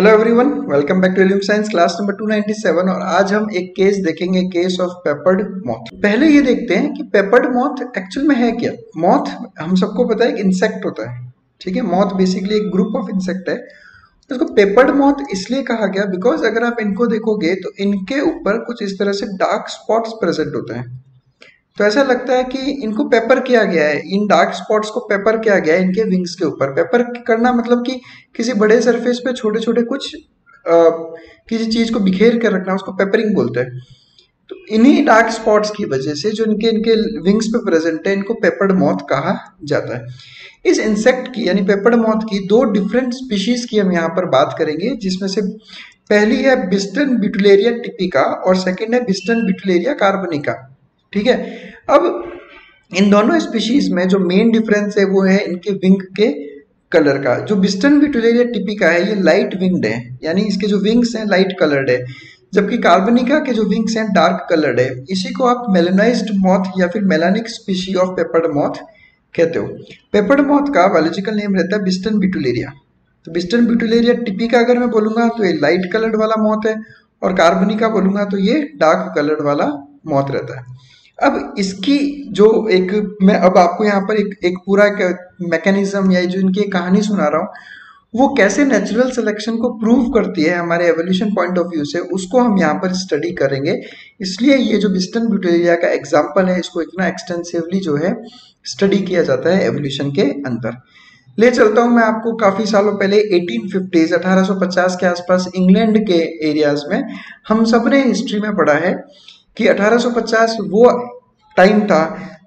Hello everyone welcome back to Allium science class number 297 और आज हम एक केस देखेंगे केस ऑफ़ पेपर्ड मॉथ पहले ये देखते हैं कि पेपर्ड मॉथ एक्चुअल में है क्या? मॉथ हम सबको पता है एक इंसेक्ट होता है, ठीक है? मॉथ बेसिकली एक ग्रुप ऑफ़ इंसेक्ट है। इसको पेपर्ड मॉथ इसलिए कहा गया बिकॉज़ अगर आप इनको देखोगे तो इनके ऊपर कुछ इस तरह से डार्क स्पॉट्स प्रेजेंट होते हैं। तो ऐसा लगता है कि इनको पेपर किया गया है। इन डार्क स्पॉट्स को पेपर किया गया है इनके विंग्स के ऊपर। पेपर करना मतलब कि किसी बड़े सरफेस पे छोटे छोटे कुछ आ, किसी चीज़ को बिखेर कर रखना उसको पेपरिंग बोलते हैं। तो इन्हीं डार्क स्पॉट्स की वजह से जो इनके इनके विंग्स पे प्रेजेंट है इनको पेपर्ड मॉथ कहा जाता है। इस इंसेक्ट की यानी पेपर्ड मॉथ की दो डिफरेंट स्पीशीज की हम यहाँ पर बात करेंगे जिसमें से पहली है बिस्टन बिटुलेरिया टिपिका और सेकेंड है बिस्टन बिटुलेरिया कार्बनिका ठीक है? अब, इन दोनों स्पीशीज में जो मेन डिफरेंस है, वो है इनके विंग के कलर का। जो बिस्टन बिटुलेरिया टिपिका है, ये लाइट विंग्ड है। यानी इसके जो विंग्स हैं लाइट कलर्ड है। जबकि कार्बनिका के जो विंग्स हैं डार्क कलर्ड है। इसी को आप मेलेनाइज्ड मॉथ या फिर melanic species of peppered moth कहते हो। पेपर्ड मॉथ का बायोलॉजिकल नेम रहता है बिस्टन बिटुलेरिया तो बिस्टन बिटुलेरिया टिपिका अगर मैं बोलूँगा तो ये लाइट कलर्ड वाला मॉथ है। और कार्बनिका बोलूँगा तो ये डार्क कलर्ड वाला मॉथ रहता है। अब इसकी जो एक, मैं अब आपको यहाँ पर एक एक पूरा मैकेनिज्म या जो इनकी कहानी सुना रहा हूँ, वो कैसे नेचुरल सिलेक्शन को प्रूव करती है हमारे एवोल्यूशन पॉइंट ऑफ़ व्यू से, उसको हम यहाँ पर स्टडी करेंगे। इसलिए ये जो बिस्टन ब्यूटेरिया का एग्ज़ाम्पल है, इसको इतना एक्सटेंसिवली जो है स्टडी किया जाता है एवोल्यूशन के अंदर। ले चलता हूँ मैं आपको काफ़ी सालों पहले 1850s 1850 के आसपास इंग्लैंड के एरियाज़ में। हम सबने हिस्ट्री में पढ़ा है। कि 1850 वो टाइम था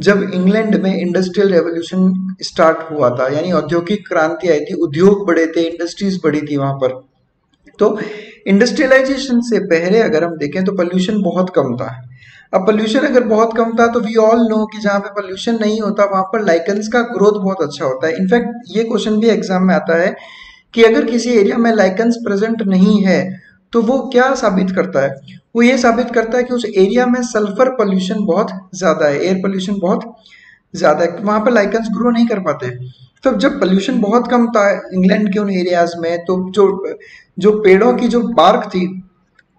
जब इंग्लैंड में इंडस्ट्रियल रेवोल्यूशन स्टार्ट हुआ था, यानी औद्योगिक क्रांति आई थी, उद्योग बड़े थे इंडस्ट्रीज़ बड़ी थी वहाँ पर। तो इंडस्ट्रियलाइजेशन से पहले अगर हम देखें तो पोल्यूशन बहुत कम था। अब पोल्यूशन अगर बहुत कम था तो वी ऑल नो कि जहाँ पे पोल्यूशन नहीं होता, वहाँ पर लाइकन्स का ग्रोथ बहुत अच्छा होता है। इनफैक्ट ये क्वेश्चन भी एग्ज़ाम में आता है कि अगर किसी एरिया में लाइकन्स प्रेजेंट नहीं है तो वो क्या साबित करता है? वो ये साबित करता है कि उस एरिया में सल्फ़र पोल्यूशन बहुत ज़्यादा है एयर पोल्यूशन बहुत ज़्यादा है, वहाँ पर लाइकन्स ग्रो नहीं कर पाते। तो जब पोल्यूशन बहुत कम था इंग्लैंड के उन एरियाज़ में तो जो जो पेड़ों की जो बार्क थी,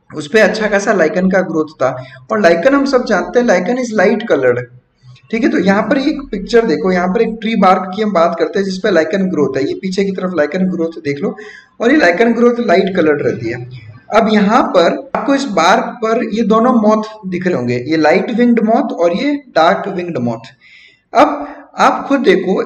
उस पर अच्छा खासा लाइकन का ग्रोथ था। और लाइकन हम सब जानते हैं लाइकन इज़ लाइट कलर्ड ठीक है तो यहाँ पर एक पिक्चर देखो, यहाँ पर एक ट्री बार्क की हम बात करते हैं जिसपे लाइकन ग्रोथ है। ये पीछे की तरफ़ लाइकन ग्रोथ देख लो, और ये लाइकन ग्रोथ लाइट कलर्ड रहती है। अब यहाँ पर आपको इस बार पर ये दोनों मौत दिख रहे होंगे, ये लाइट विंग्ड मौत और ये डार्क विंग्ड मौत। अब आप खुद देखो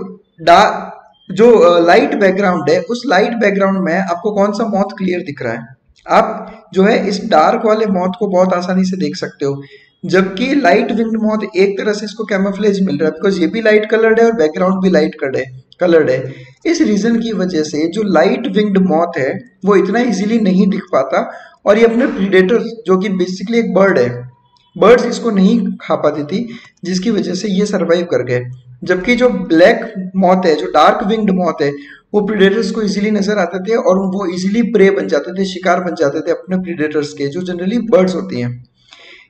जो लाइट बैकग्राउंड है, उस लाइट बैकग्राउंड में आपको कौन सा मौत क्लियर दिख रहा है? आप जो है इस डार्क वाले मौत को बहुत आसानी से देख सकते हो, जबकि लाइट विंग्ड मौत एक तरह से इसको कैमोफ्लेज मिल रहा है बिकॉज़ ये भी लाइट कलर्ड है और बैकग्राउंड भी लाइट कलर्ड है। कलर्ड है। इस रीजन की वजह से जो लाइट विंग्ड मॉथ है, वो इतना इजीली नहीं दिख पाता और ये अपने प्रीडेटर्स जो कि बेसिकली एक बर्ड है बर्ड्स इसको नहीं खा पाती थी, जिसकी वजह से ये सरवाइव कर गए। जबकि जो ब्लैक मौत है, जो डार्क विंग्ड मौत है, वो प्रीडेटर्स को इजीली नज़र आते थे और वो इजीली प्रे बन जाते थे, शिकार बन जाते थे अपने प्रीडेटर्स के, जो जनरली बर्ड्स होती हैं।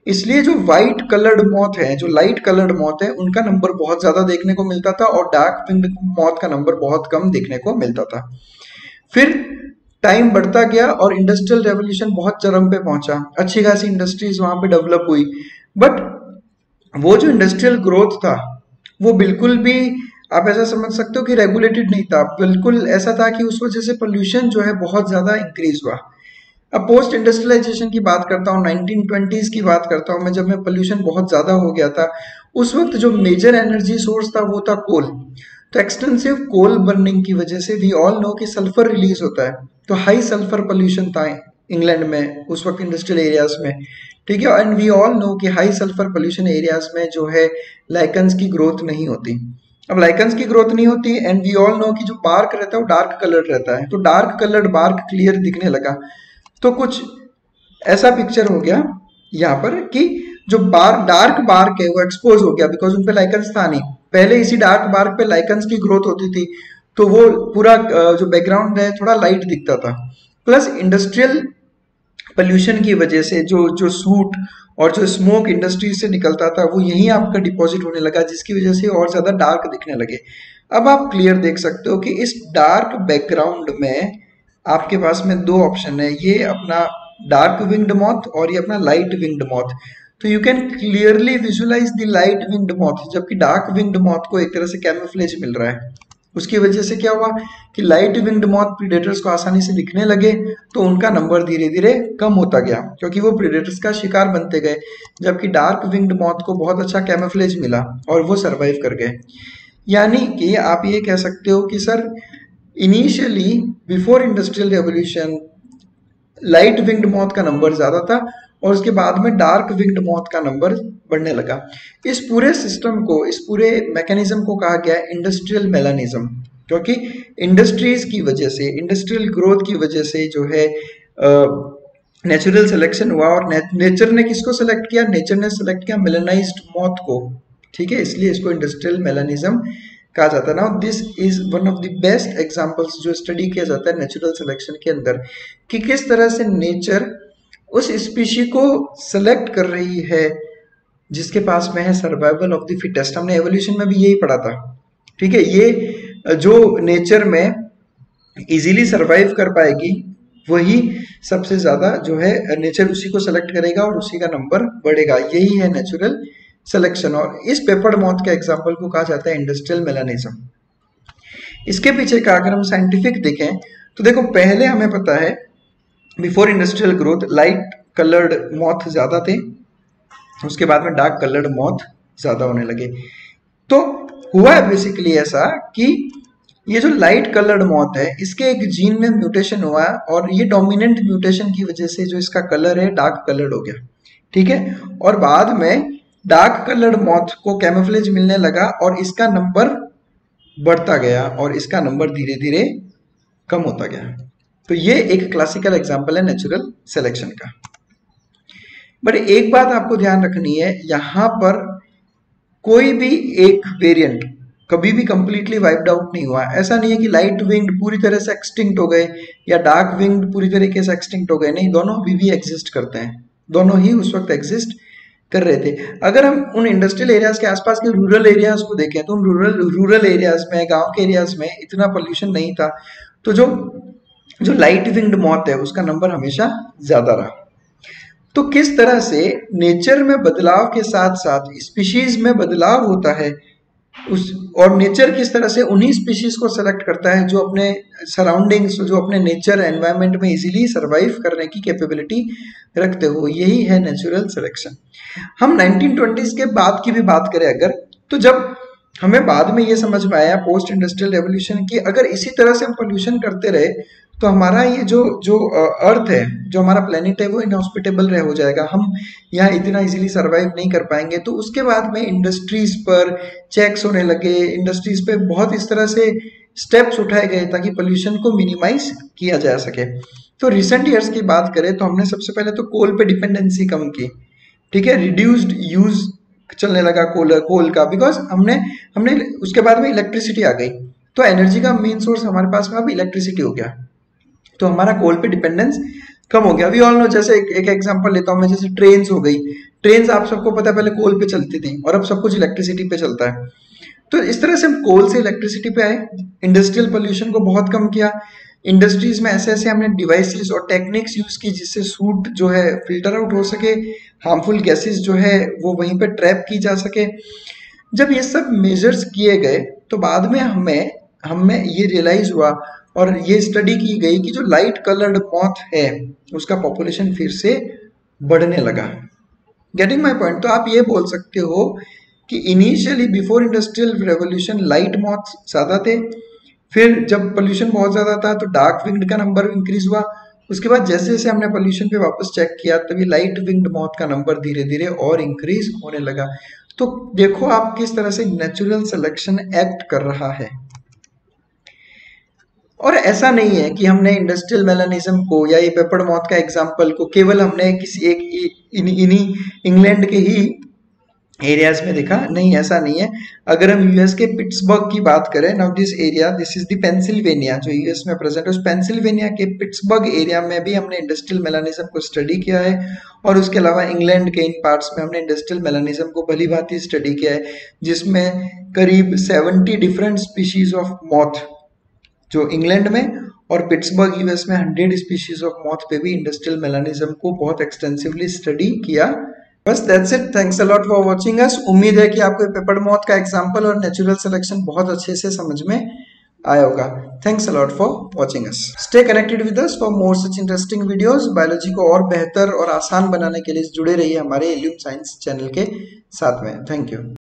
इसलिए जो व्हाइट कलर्ड मौत है, जो लाइट कलर्ड मौत है, उनका नंबर बहुत ज़्यादा देखने को मिलता था और डार्क पिंक मौत का नंबर बहुत कम देखने को मिलता था। फिर टाइम बढ़ता गया और इंडस्ट्रियल रेवोल्यूशन बहुत चरम पे पहुँचा। अच्छी खासी इंडस्ट्रीज़ वहाँ पे डेवलप हुई। बट वो जो इंडस्ट्रियल ग्रोथ था, वो बिल्कुल भी आप ऐसा समझ सकते हो कि रेगुलेटेड नहीं था। बिल्कुल ऐसा था कि उस वजह से पोल्यूशन जो है बहुत ज़्यादा इंक्रीज हुआ। अब पोस्ट इंडस्ट्रियलाइजेशन की बात करता हूँ नाइनटीन ट्वेंटीज की बात करता हूँ, मैं जब मैं पोल्यूशन बहुत ज़्यादा हो गया था, उस वक्त जो मेजर एनर्जी सोर्स था, वो था कोल तो एक्सटेंसिव कोल बर्निंग की वजह से वी ऑल नो कि सल्फ़र रिलीज़ होता है. तो हाई सल्फ़र पोल्यूशन था इंग्लैंड में, उस वक्त इंडस्ट्रियल एरियाज़ में. ठीक है एंड वी ऑल नो कि हाई सल्फ़र पोल्यूशन एरियाज़ में जो है लाइकन्स की ग्रोथ नहीं होती. अब लाइकन्स की ग्रोथ नहीं होती एंड वी ऑल नो कि जो बार्क रहता है, वो डार्क कलर रहता है. तो डार्क कलर्ड बार्क क्लियर दिखने लगा. तो कुछ ऐसा पिक्चर हो गया यहाँ पर कि जो बार डार्क बार्क है वो एक्सपोज हो गया बिकॉज़ उन पे लाइकन्स था नहीं। पहले इसी डार्क बार्क पे लाइकन्स की ग्रोथ होती थी तो वो पूरा जो बैकग्राउंड है, थोड़ा लाइट दिखता था। प्लस इंडस्ट्रियल पोल्यूशन की वजह से जो जो सूट और जो स्मोक इंडस्ट्री से निकलता था, वो यहीं आपका डिपॉजिट होने लगा, जिसकी वजह से और ज़्यादा डार्क दिखने लगे। अब आप क्लियर देख सकते हो कि इस डार्क बैकग्राउंड में आपके पास में दो ऑप्शन है, ये अपना डार्क विंग्ड मॉथ और ये अपना लाइट विंग्ड मॉथ तो you can clearly visualise the light winged moth जबकि डार्क विंग्ड मॉथ को एक तरह से कैमोफ्लेज मिल रहा है। उसकी वजह से क्या हुआ कि लाइट विंग्ड मॉथ प्रीडेटर्स को आसानी से दिखने लगे तो उनका नंबर धीरे धीरे कम होता गया, क्योंकि वो प्रीडेटर्स का शिकार बनते गए, जबकि डार्क विंग्ड मॉथ को बहुत अच्छा कैमोफ्लेज मिला और वो सरवाइव कर गए। यानी कि आप ये कह सकते हो कि sir initially before industrial revolution light winged moth का नंबर ज़्यादा था और उसके बाद में डार्क विंग्ड मौत का नंबर बढ़ने लगा। इस पूरे सिस्टम को, इस पूरे मैकेनिज्म को कहा गया इंडस्ट्रियल मेलानिज्म क्योंकि इंडस्ट्रीज़ की वजह से इंडस्ट्रियल ग्रोथ की वजह से जो है नेचुरल सिलेक्शन हुआ और नेचर ने किसको सेलेक्ट किया? नेचर ने सेलेक्ट किया मेलानाइज्ड मौत को। ठीक है, इसलिए इसको इंडस्ट्रियल मेलानिज्म कहा जाता है। ना this is one of the best examples जो स्टडी किया जाता है नेचुरल सिलेक्शन के अंदर कि किस तरह से नेचर उस स्पीशी को सेलेक्ट कर रही है जिसके पास में है सर्वाइवल ऑफ़ द फिटेस्ट हमने एवोल्यूशन में भी यही पढ़ा था। ठीक है, ये, जो नेचर में इजीली सरवाइव कर पाएगी, वही सबसे ज़्यादा जो है नेचर उसी को सेलेक्ट करेगा और उसी का नंबर बढ़ेगा। यही है नेचुरल सिलेक्शन और इस पेपर मौत के एग्ज़ाम्पल को कहा जाता है इंडस्ट्रियल मेलानिज्म इसके पीछे का अगर हम साइंटिफिक देखें तो देखो पहले हमें पता है before industrial growth light coloured moth ज़्यादा थे, उसके बाद में डार्क कलर्ड मौत ज़्यादा होने लगे। तो हुआ है बेसिकली ऐसा कि ये जो लाइट कलर्ड मौत है, इसके एक जीन में म्यूटेशन हुआ और ये डोमिनेंट म्यूटेशन की वजह से जो इसका कलर है डार्क कलर्ड हो गया। ठीक है? और बाद में डार्क कलर्ड मॉथ को कैमोफ्लेज मिलने लगा और इसका नंबर बढ़ता गया और इसका नंबर धीरे धीरे कम होता गया। तो ये एक क्लासिकल एग्ज़ाम्पल है नेचुरल सिलेक्शन का। बट एक बात आपको ध्यान रखनी है, यहाँ पर कोई भी एक वेरिएंट कभी भी कंप्लीटली वाइप्ड आउट नहीं हुआ। ऐसा नहीं है कि लाइट विंग्ड पूरी तरह से एक्सटिंक्ट हो गए या डार्क विंग्ड पूरी तरीके से एक्सटिंक्ट हो गए, नहीं, दोनों अभी भी एग्जिस्ट करते हैं। दोनों ही उस वक्त एग्जिस्ट कर रहे थे। अगर हम उन इंडस्ट्रियल एरियाज़ के आसपास के रूरल एरियाज़ को देखें तो उन रूरल रूरल एरियाज़ में, गाँव के एरियाज़ में इतना पॉल्यूशन नहीं था। तो जो जो लाइट विंग्ड मौत है, उसका नंबर हमेशा ज़्यादा रहा। तो किस तरह से नेचर में बदलाव के साथ साथ स्पीशीज में बदलाव होता है उस, और नेचर किस तरह से उन्हीं स्पीशीज को सेलेक्ट करता है जो अपने सराउंडिंग्स जो अपने नेचर एनवायरनमेंट में इजीली सरवाइव करने की कैपेबिलिटी रखते हो, यही है नेचुरल सिलेक्शन हम 1920s के बाद की भी बात करें अगर तो जब हमें बाद में ये समझ में आया पोस्ट इंडस्ट्रियल रेवोल्यूशन की, अगर इसी तरह से हम पोल्यूशन करते रहे तो हमारा ये जो जो अर्थ है, जो हमारा प्लेनेट है, वो इनहॉस्पिटेबल रह हो जाएगा। हम यहाँ इतना इजीली सरवाइव नहीं कर पाएँगे। तो उसके बाद में इंडस्ट्रीज़ पर चेक्स होने लगे। इंडस्ट्रीज़ पे बहुत इस तरह से स्टेप्स उठाए गए ताकि पोल्यूशन को मिनिमाइज किया जा सके। तो रिसेंट ईयर्स की बात करें तो हमने सबसे पहले तो कोल पे डिपेंडेंसी कम की। ठीक है? रिड्यूस्ड यूज़ चलने लगा कोल कोल का। बिकॉज़ हमने हमने उसके बाद में इलेक्ट्रिसिटी आ गई। तो एनर्जी का मेन सोर्स हमारे पास में अब इलेक्ट्रिसिटी हो गया। तो हमारा कोल पे डिपेंडेंस कम हो गया। अभी ऑल नो जैसे एक, एग्जांपल लेता हूँ मैं जैसे ट्रेन हो गई। ट्रेन आप सबको पता है पहले कोल पे चलती थी और अब सब कुछ इलेक्ट्रिसिटी पे चलता है। तो इस तरह से हम कोल से इलेक्ट्रिसिटी पे आए। इंडस्ट्रियल पोल्यूशन को बहुत कम किया। इंडस्ट्रीज़ में ऐसे ऐसे हमने डिवाइसेस और टेक्निक्स यूज़ की जिससे सूट जो है फ़िल्टर आउट हो सके। हार्मफुल गैसेस जो है वो वहीं पे ट्रैप की जा सके। जब ये सब मेजर्स किए गए तो बाद में हमें हमें ये रियलाइज़ हुआ और ये स्टडी की गई कि जो लाइट कलर्ड मॉथ है, उसका पॉपुलेशन फिर से बढ़ने लगा गेटिंग माई पॉइंट तो आप ये बोल सकते हो कि initially before industrial revolution light moth ज़्यादा थे, फिर जब पोल्यूशन बहुत ज़्यादा था तो डार्क विंग्ड का नंबर इंक्रीज हुआ। उसके बाद जैसे जैसे हमने पोल्यूशन पे वापस चेक किया, तभी लाइट विंग्ड मौत का नंबर धीरे धीरे और इंक्रीज होने लगा। तो देखो आप किस तरह से नेचुरल सिलेक्शन एक्ट कर रहा है। और ऐसा नहीं है कि हमने इंडस्ट्रियल मेलानिज्म को या ये पेपर मौत का एग्ज़ाम्पल को केवल हमने किसी एक इन्हीं इंग्लैंड के ही एरियाज़ में देखा। नहीं, ऐसा नहीं है। अगर हम यूएस के पिट्सबर्ग की बात करें now this area this is the Pennsylvania जो यूएस में प्रेजेंट है। उस पेंसिल्वेनिया के पिट्सबर्ग एरिया में भी हमने इंडस्ट्रियल मेलानिज्म को स्टडी किया है। और उसके अलावा इंग्लैंड के इन पार्ट्स में हमने इंडस्ट्रियल मेलानिज्म को भली भांति स्टडी किया है, जिसमें करीब seventy different species of moth जो इंग्लैंड में और पिट्सबर्ग यूएस में 100 स्पीशीज ऑफ़ मॉथ पे भी इंडस्ट्रियल मेलानिज्म को बहुत एक्सटेंसिवली स्टडी किया। बस that's it thanks a lot for watching us उम्मीद है कि आपको पेपर मॉथ का एग्जांपल और नेचुरल सिलेक्शन बहुत अच्छे से समझ में आया होगा। Thanks a lot for watching us stay connected with us for more such interesting videos biology को और बेहतर और आसान बनाने के लिए जुड़े रहिए हमारे एल्यूम साइंस चैनल के साथ में। Thank you